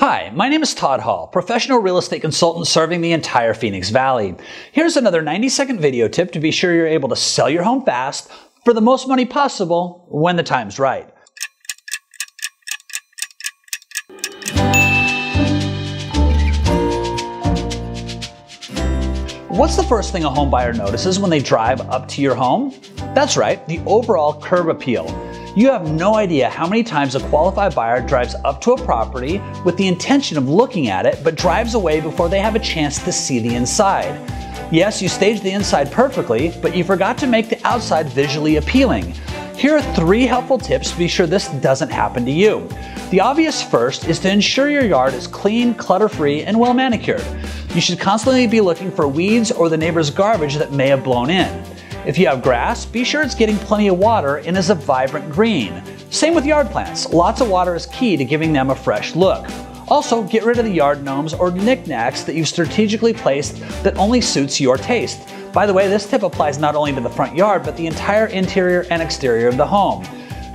Hi, my name is Todd Hall, professional real estate consultant serving the entire Phoenix Valley. Here's another 90 second video tip to be sure you're able to sell your home fast for the most money possible when the time's right. What's the first thing a home buyer notices when they drive up to your home? That's right, the overall curb appeal. You have no idea how many times a qualified buyer drives up to a property with the intention of looking at it, but drives away before they have a chance to see the inside. Yes, you staged the inside perfectly, but you forgot to make the outside visually appealing. Here are three helpful tips to be sure this doesn't happen to you. The obvious first is to ensure your yard is clean, clutter-free, and well manicured. You should constantly be looking for weeds or the neighbor's garbage that may have blown in. If you have grass, be sure it's getting plenty of water and is a vibrant green. Same with yard plants. Lots of water is key to giving them a fresh look. Also, get rid of the yard gnomes or knickknacks that you've strategically placed that only suits your taste. By the way, this tip applies not only to the front yard, but the entire interior and exterior of the home.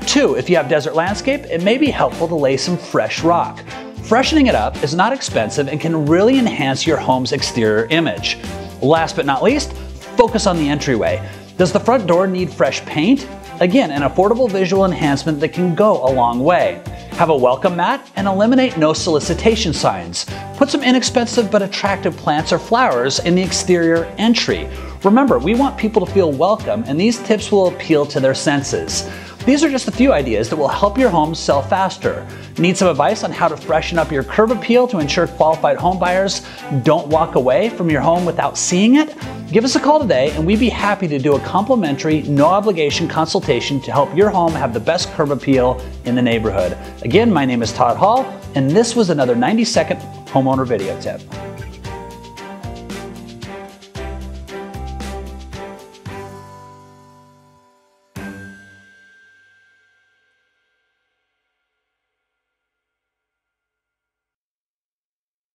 Two, if you have desert landscape, it may be helpful to lay some fresh rock. Freshening it up is not expensive and can really enhance your home's exterior image. Last but not least, focus on the entryway. Does the front door need fresh paint? Again, an affordable visual enhancement that can go a long way. Have a welcome mat and eliminate no solicitation signs. Put some inexpensive but attractive plants or flowers in the exterior entry. Remember, we want people to feel welcome and these tips will appeal to their senses. These are just a few ideas that will help your home sell faster. Need some advice on how to freshen up your curb appeal to ensure qualified home buyers don't walk away from your home without seeing it? Give us a call today and we'd be happy to do a complimentary, no obligation consultation to help your home have the best curb appeal in the neighborhood. Again, my name is Todd Hall and this was another 90 second homeowner video tip.